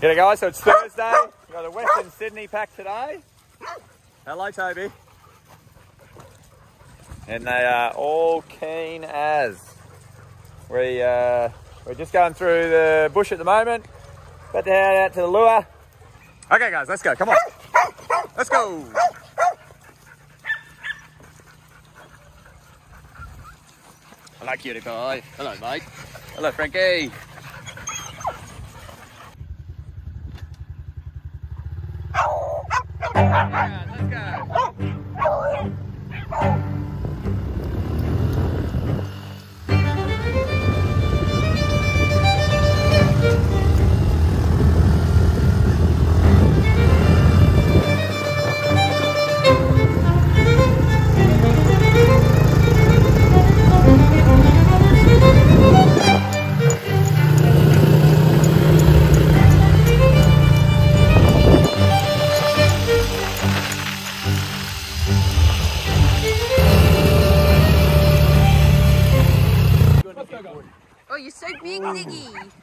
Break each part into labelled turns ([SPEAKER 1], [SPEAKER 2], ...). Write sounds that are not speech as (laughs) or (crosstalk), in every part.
[SPEAKER 1] G'day guys, so it's Thursday. We've got a Western Sydney pack today. Hello Toby. And they are all keen as. We, uh, we're just going through the bush at the moment. About to head out to the lure. Okay guys, let's go, come on. Let's go. Hello cutie pie. Hello mate. Hello Frankie. Let's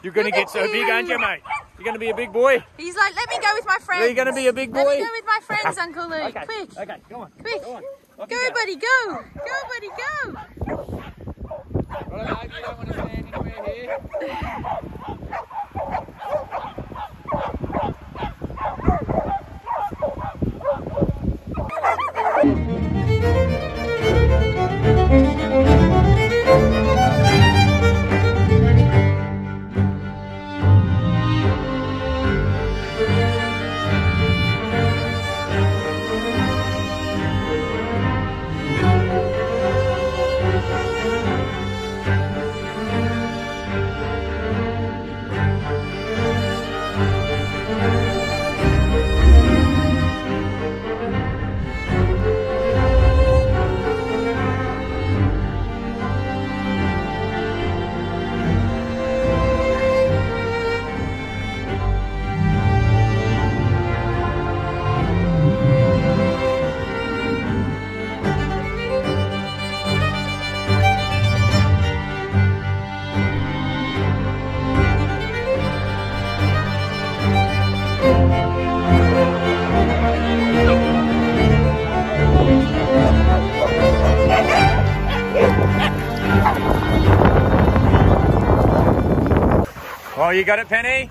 [SPEAKER 2] You're
[SPEAKER 1] gonna get so big, aren't you, mate? You're gonna be a big boy.
[SPEAKER 2] He's like, let me go with my friends.
[SPEAKER 1] Are you gonna be a big
[SPEAKER 2] Let
[SPEAKER 1] boy?
[SPEAKER 2] me go with my friends, (laughs) Uncle Luke. Quick,
[SPEAKER 1] Okay, go on.
[SPEAKER 2] quick.
[SPEAKER 1] Go on.
[SPEAKER 2] Go, buddy, go. Go.
[SPEAKER 1] You got it, Penny?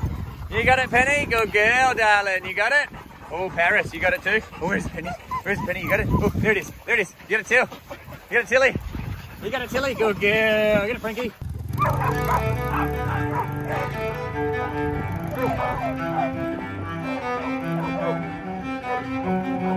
[SPEAKER 1] You got it, Penny? Good girl, darling. You got it? Oh, Paris, you got it too? Oh, where's Penny? Where's Penny? You got it? Oh, there it is. There it is. You got it, Till. You got it, Tilly. You got it, Tilly. Good girl. Get it, Frankie. Let's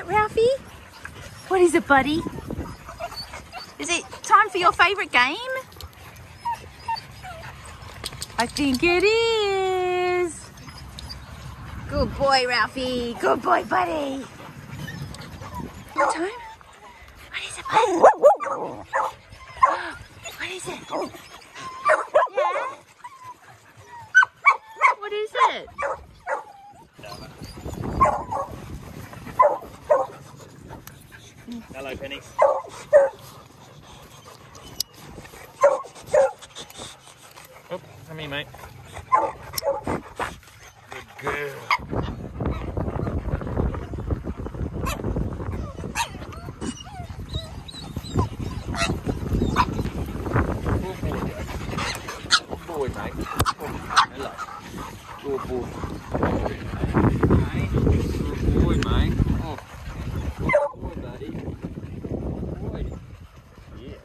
[SPEAKER 2] it, Ralphee? What is it, buddy? Is it time for your favorite game? I think it is. Good boy, Ralphee. Good boy, buddy. What time? What is it, buddy? What is it? Yeah? What is it?
[SPEAKER 1] Hello, Penny. Oh, come here, mate. Good girl. Good boy. Good boy. boy, mate. Oh, hello. Good boy. Mate. Good boy, mate. Oh. Good boy, buddy. Boy. Yeah.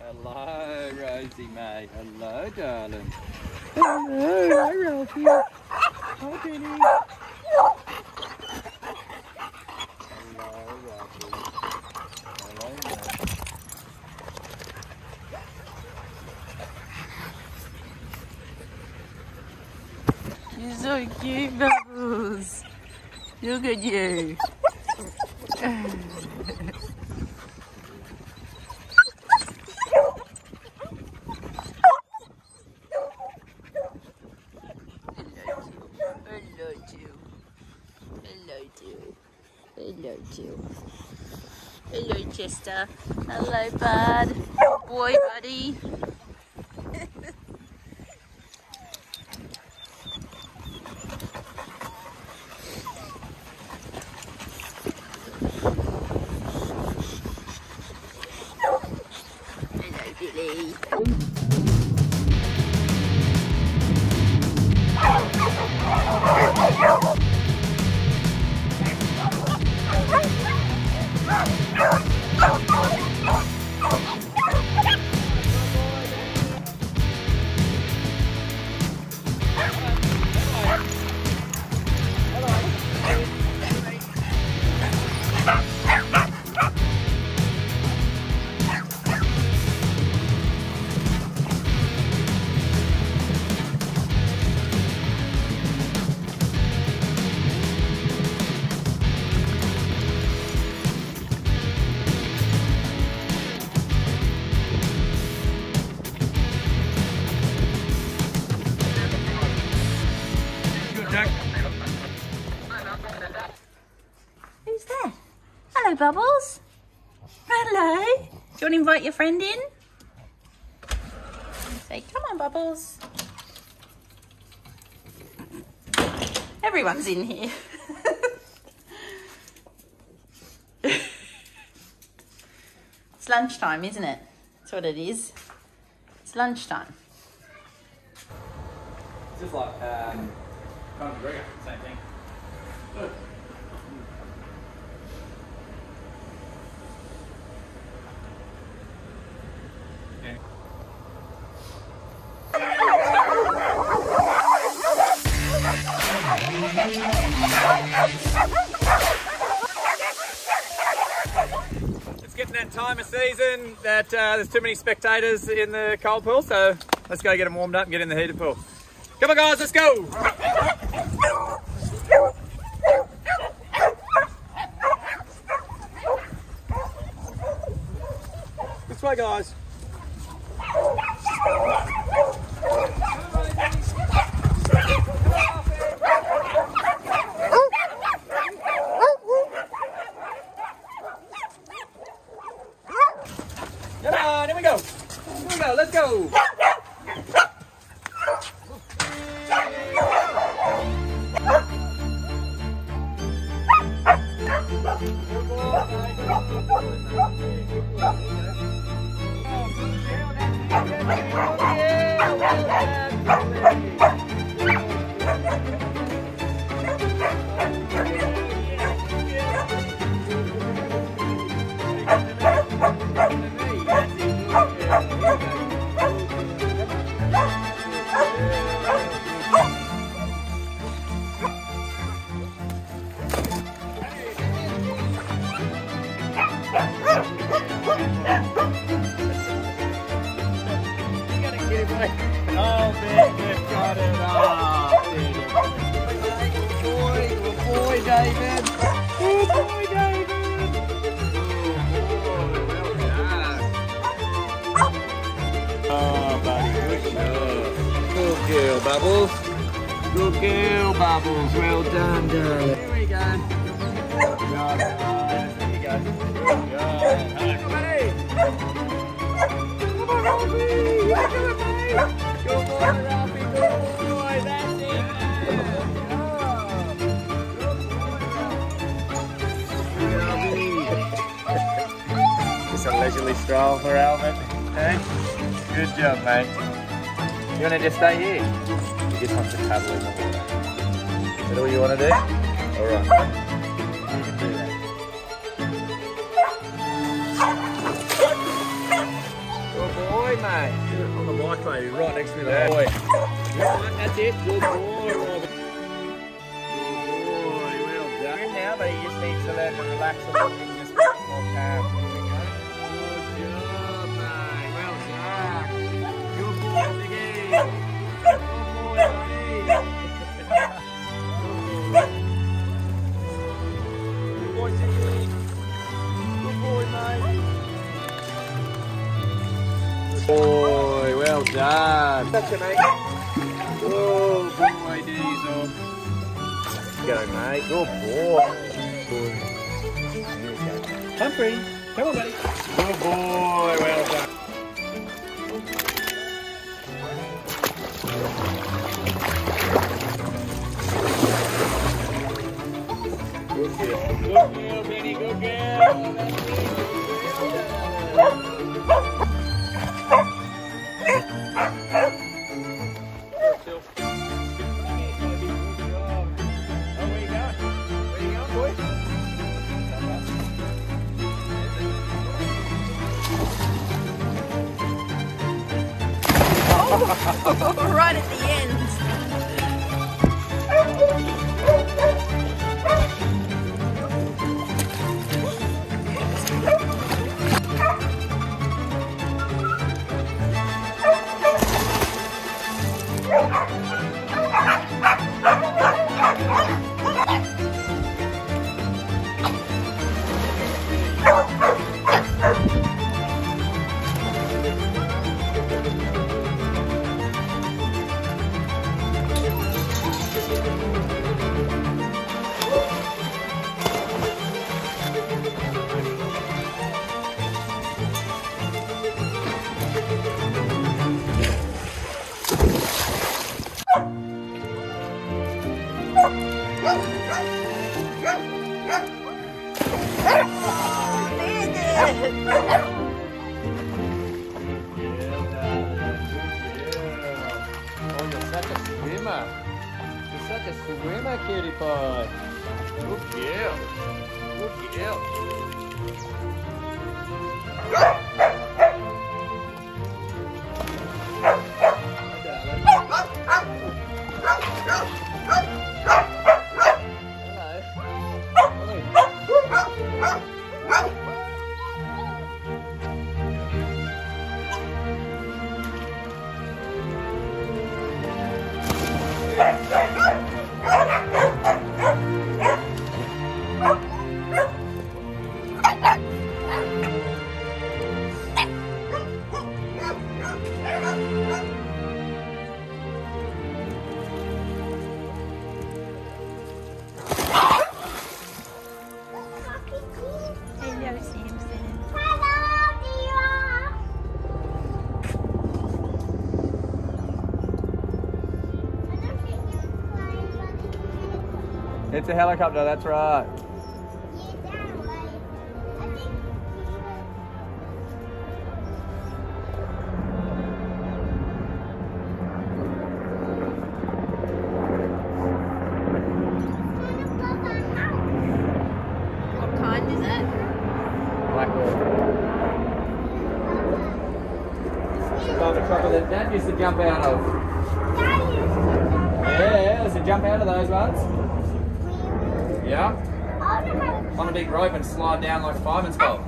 [SPEAKER 1] Hello, Rosie, mate. Hello, darling. Hello, Ralphee. Hi, Penny. Hello, Ralphee. Hello, mate.
[SPEAKER 2] You're so cute, Bubbles. Look at you. (laughs) Hello, Jill. Hello, Jill. Hello, Jill. Hello, Chester. Hello, bud. Boy, buddy. Bubbles. Hello. Do you want to invite your friend in? Say, come on, Bubbles. Everyone's in here. (laughs) it's lunchtime, isn't it? That's what it is. It's lunchtime.
[SPEAKER 1] It's just like um, Conor McGregor, same thing. Time of season that uh, there's too many spectators in the cold pool, so let's go get them warmed up and get in the heated pool. Come on, guys, let's go. This way, guys. Oh, Good girl, Bubbles. Good girl, Bubbles. Well done, darling. Job. Just a leisurely stroll for Alvin. Hey? Good job, mate. You want to just stay here? He just wants to paddle in the water. Is that all you want to do? All right. You can do that. Good boy, mate. On the mic, mate. Right next to me, the boy. Right, that's it. Good boy, Robert. Good boy. Well done. Now, but he just needs to learn to relax a little bit done. That's it, mate. Oh, boy, Diesel. Go, mate. Good boy. Humphrey, come on, buddy. Good boy, well done. Good girl. Good girl, Benny. Good girl. (laughs)
[SPEAKER 2] right at the end.
[SPEAKER 1] Cutie pie. Good girl. Good girl. It's a helicopter, that's right.
[SPEAKER 2] What kind is it?
[SPEAKER 1] Black Hawk. On the top of that Dad used to jump out of. Yeah, used to jump out of those ones. Yeah. On a big rope and slide down like fireman's bolt.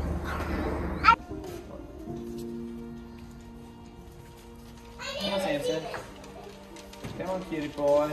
[SPEAKER 1] Come on, Samson. Come on, cutie boy.